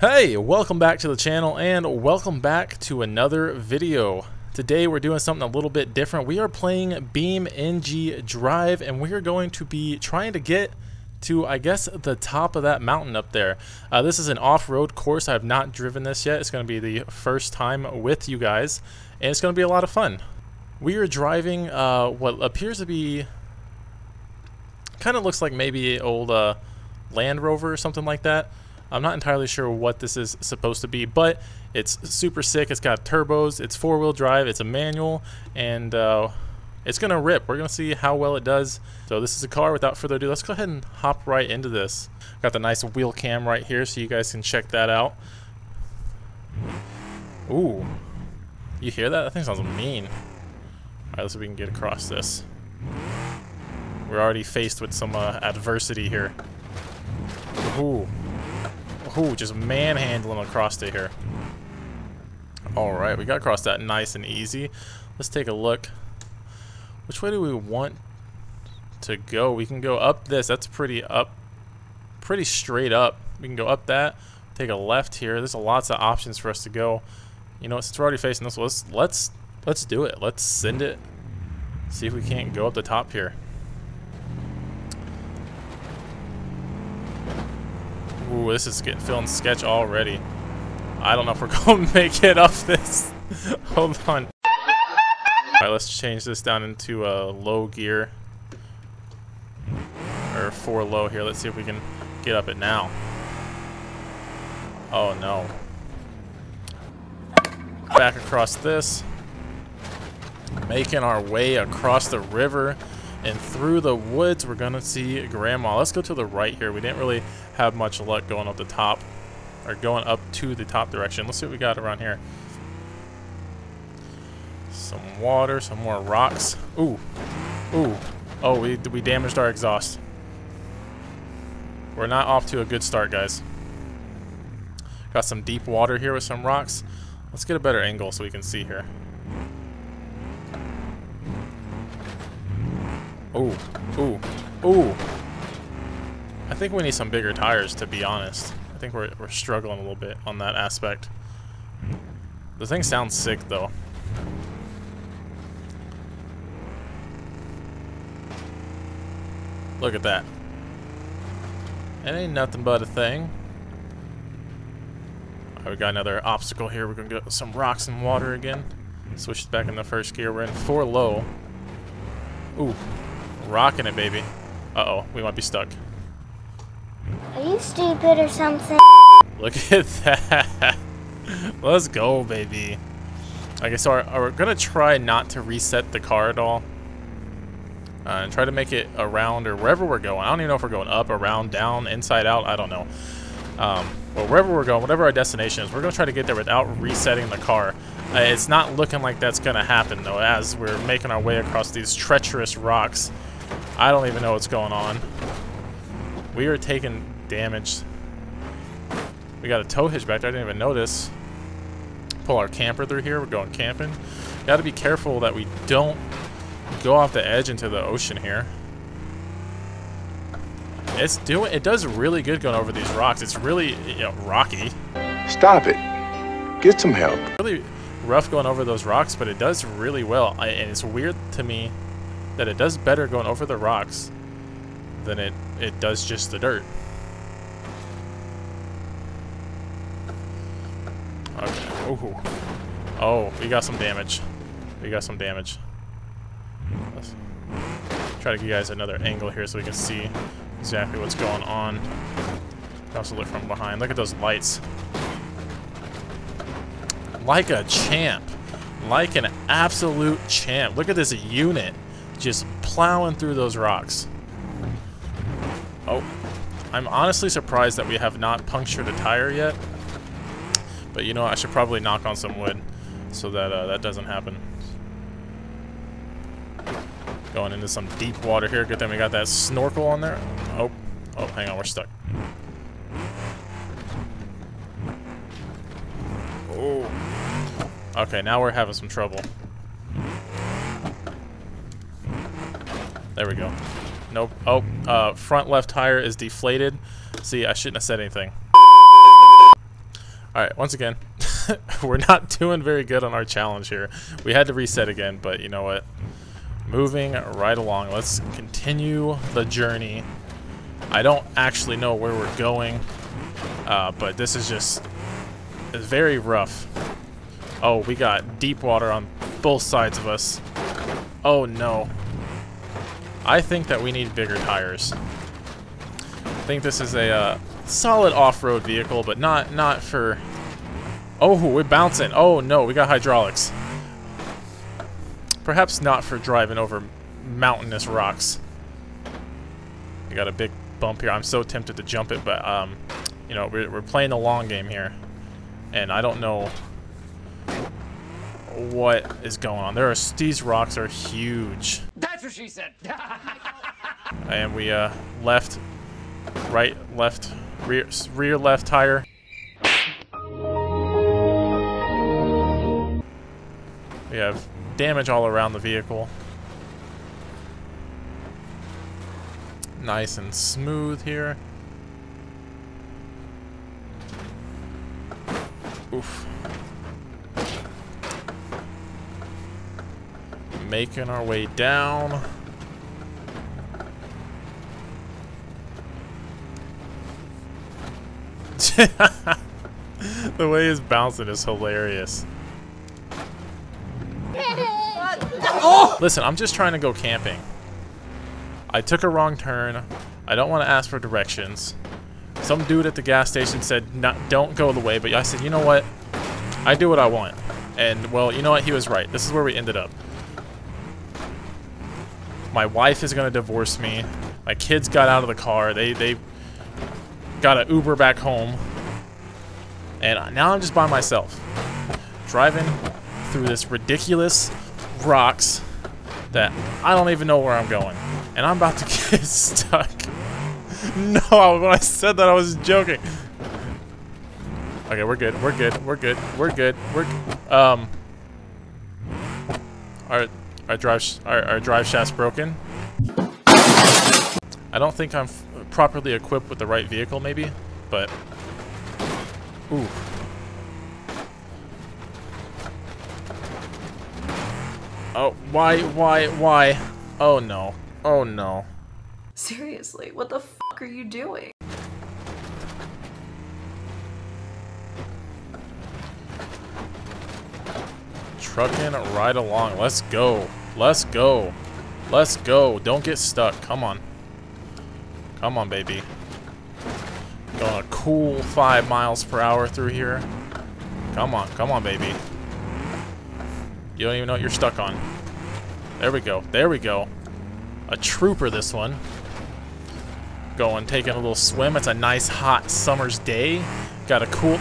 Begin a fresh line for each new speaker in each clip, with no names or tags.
Hey, welcome back to the channel and welcome back to another video. Today we're doing something a little bit different. We are playing Beam NG Drive and we are going to be trying to get to, I guess, the top of that mountain up there. Uh, this is an off-road course. I have not driven this yet. It's going to be the first time with you guys and it's going to be a lot of fun. We are driving uh, what appears to be, kind of looks like maybe old uh, Land Rover or something like that. I'm not entirely sure what this is supposed to be, but it's super sick. It's got turbos, it's four-wheel drive, it's a manual, and uh, it's going to rip. We're going to see how well it does. So this is a car. Without further ado, let's go ahead and hop right into this. Got the nice wheel cam right here so you guys can check that out. Ooh. You hear that? That thing sounds mean. Alright, let's see if we can get across this. We're already faced with some uh, adversity here. Ooh. Ooh, just manhandling across to here. Alright, we got across that nice and easy. Let's take a look. Which way do we want to go? We can go up this. That's pretty up, pretty straight up. We can go up that, take a left here. There's lots of options for us to go. You know, since we're already facing this, let's let's let's do it. Let's send it. See if we can't go up the top here. Ooh, this is getting feeling sketch already. I don't know if we're going to make it up this. Hold on. Alright, let's change this down into a low gear. Or 4 low here. Let's see if we can get up it now. Oh no. Back across this. Making our way across the river and through the woods. We're going to see Grandma. Let's go to the right here. We didn't really have much luck going up the top or going up to the top direction. Let's see what we got around here. Some water, some more rocks. Ooh, ooh. Oh, we, we damaged our exhaust. We're not off to a good start, guys. Got some deep water here with some rocks. Let's get a better angle so we can see here. Ooh, ooh, ooh. I think we need some bigger tires, to be honest. I think we're, we're struggling a little bit on that aspect. The thing sounds sick, though. Look at that. It ain't nothing but a thing. Right, we got another obstacle here. We're gonna get some rocks and water again. Switch it back in the first gear. We're in four low. Ooh, rocking it, baby. Uh-oh, we might be stuck.
Are you stupid or something?
Look at that. Let's go, baby. Okay, so are, are we gonna try not to reset the car at all? Uh, and try to make it around or wherever we're going. I don't even know if we're going up, around, down, inside out. I don't know. Um, well, wherever we're going, whatever our destination is, we're going to try to get there without resetting the car. Uh, it's not looking like that's going to happen, though, as we're making our way across these treacherous rocks. I don't even know what's going on. We are taking damage. We got a tow hitch back there. I didn't even notice. Pull our camper through here. We're going camping. Got to be careful that we don't go off the edge into the ocean here. It's doing. It does really good going over these rocks. It's really you know, rocky.
Stop it. Get some help.
Really rough going over those rocks, but it does really well. I, and it's weird to me that it does better going over the rocks than it it does just the dirt. Ooh. Oh, we got some damage. We got some damage. Let's try to give you guys another angle here so we can see exactly what's going on. Also look from behind. Look at those lights. Like a champ. Like an absolute champ. Look at this unit just plowing through those rocks. Oh, I'm honestly surprised that we have not punctured a tire yet. But you know, I should probably knock on some wood so that uh, that doesn't happen. Going into some deep water here. Good thing we got that snorkel on there. Oh, oh, hang on, we're stuck. Oh. Okay, now we're having some trouble. There we go. Nope. Oh, uh, front left tire is deflated. See, I shouldn't have said anything. Alright, once again, we're not doing very good on our challenge here. We had to reset again, but you know what? Moving right along. Let's continue the journey. I don't actually know where we're going, uh, but this is just very rough. Oh, we got deep water on both sides of us. Oh no. I think that we need bigger tires. I think this is a uh, solid off-road vehicle, but not not for... Oh, we're bouncing. Oh no, we got hydraulics. Perhaps not for driving over mountainous rocks. We got a big bump here. I'm so tempted to jump it, but um, you know, we're, we're playing the long game here, and I don't know what is going on. There are these rocks are huge.
That's what she said.
and we uh, left, right, left, rear, rear left tire. We have damage all around the vehicle. Nice and smooth here. Oof. Making our way down. the way he's bouncing is hilarious. Listen, I'm just trying to go camping. I took a wrong turn. I don't want to ask for directions. Some dude at the gas station said, don't go the way, but I said, you know what? I do what I want. And, well, you know what? He was right. This is where we ended up. My wife is going to divorce me. My kids got out of the car. They, they got an Uber back home. And now I'm just by myself. Driving through this ridiculous rocks that I don't even know where I'm going. And I'm about to get stuck. no, when I said that I was joking. Okay, we're good. We're good. We're good. We're good. We're um our our drive our, our drive shaft's broken. I don't think I'm properly equipped with the right vehicle maybe, but ooh. Oh, why, why, why? Oh no. Oh no.
Seriously, what the fuck are you doing?
Trucking right along. Let's go. Let's go. Let's go. Don't get stuck. Come on. Come on, baby. Going a cool five miles per hour through here. Come on. Come on, baby. You don't even know what you're stuck on. There we go. There we go. A trooper, this one. Going, taking a little swim. It's a nice hot summer's day. Got a cool...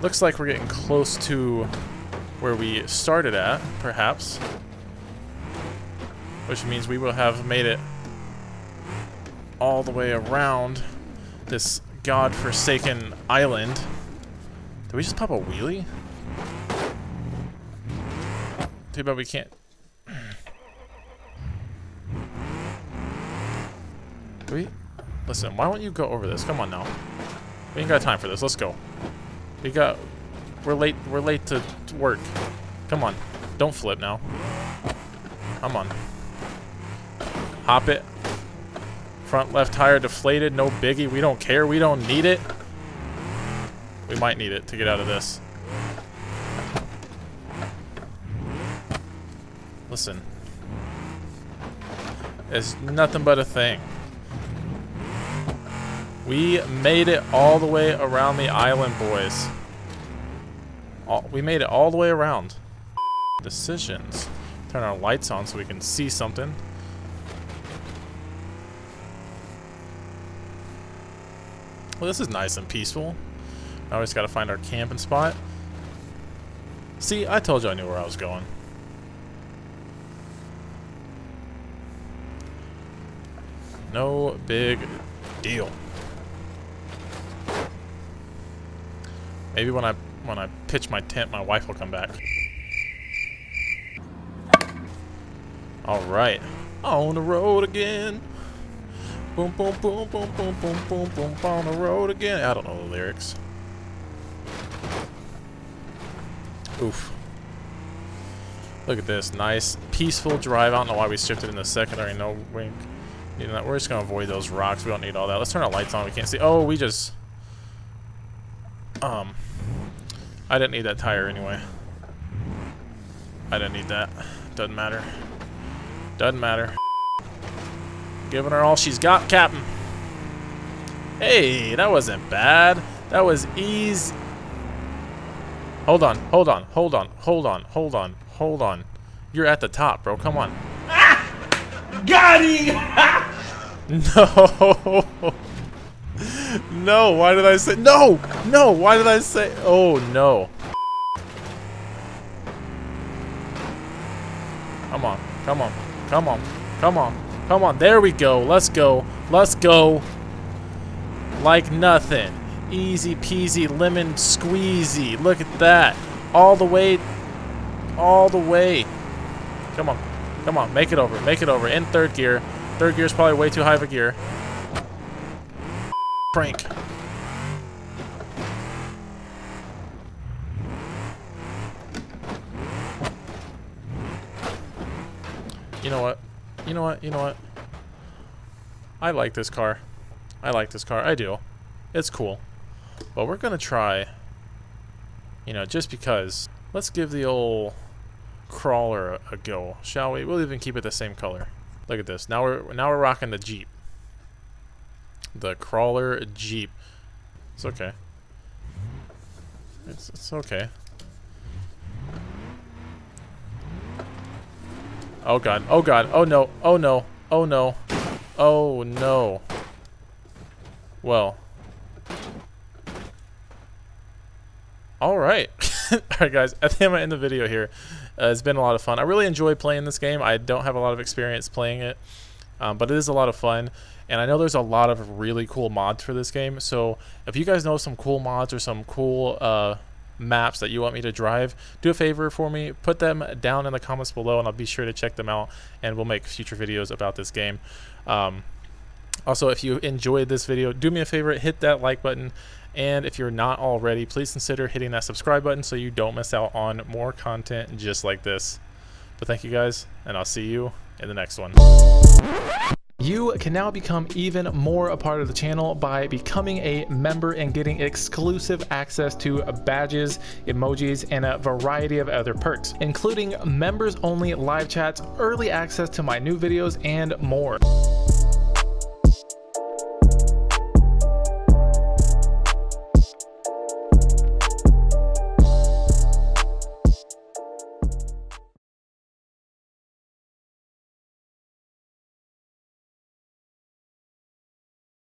Looks like we're getting close to where we started at, perhaps. Which means we will have made it all the way around this god-forsaken island. Did we just pop a wheelie? Too bad we can't... we... Listen, why don't you go over this? Come on now. We ain't got time for this. Let's go. We got... We're late. We're late to work. Come on. Don't flip now. Come on. Hop it. Front left tire deflated, no biggie. We don't care. We don't need it. We might need it to get out of this. Listen. It's nothing but a thing. We made it all the way around the island, boys. All, we made it all the way around. Decisions. Turn our lights on so we can see something. Well, this is nice and peaceful. Now we just gotta find our camping spot. See, I told you I knew where I was going. No big deal. Maybe when I when I pitch my tent, my wife will come back. All right. On the road again. Boom, boom, boom, boom, boom, boom, boom, boom, on the road again. I don't know the lyrics. Oof. Look at this. Nice, peaceful drive. I don't know why we shifted in the secondary. No wink. You know, we're just to avoid those rocks. We don't need all that. Let's turn our lights on. We can't see. Oh, we just... Um... I didn't need that tire anyway. I didn't need that. Doesn't matter. Doesn't matter. Giving her all she's got, Captain. Hey, that wasn't bad. That was easy. Hold on, hold on, hold on, hold on, hold on, hold on. You're at the top, bro. Come on. Ah!
Got him!
no. No, why did I say no? No, why did I say Oh no. Come on. Come on. Come on. Come on. Come on. There we go. Let's go. Let's go. Like nothing. Easy peasy lemon squeezy. Look at that. All the way. All the way. Come on. Come on. Make it over. Make it over. In third gear. Third gear is probably way too high of a gear. Frank. You know what? You know what? You know what? I like this car. I like this car. I do. It's cool. But we're going to try, you know, just because. Let's give the old crawler a, a go, shall we? We'll even keep it the same color. Look at this. Now we're now we're rocking the Jeep. The crawler Jeep. It's okay. It's it's okay. Oh god. Oh god. Oh no. Oh no. Oh no. Oh no. Well. Alright. Alright guys, I think I'm going to end the video here. Uh, it's been a lot of fun. I really enjoy playing this game. I don't have a lot of experience playing it. Um, but it is a lot of fun. And I know there's a lot of really cool mods for this game. So if you guys know some cool mods or some cool uh, maps that you want me to drive, do a favor for me. Put them down in the comments below, and I'll be sure to check them out. And we'll make future videos about this game. Um, also, if you enjoyed this video, do me a favor, hit that like button. And if you're not already, please consider hitting that subscribe button so you don't miss out on more content just like this. But thank you guys, and I'll see you in the next one. You can now become even more a part of the channel by becoming a member and getting exclusive access to badges, emojis, and a variety of other perks, including members only live chats, early access to my new videos, and more.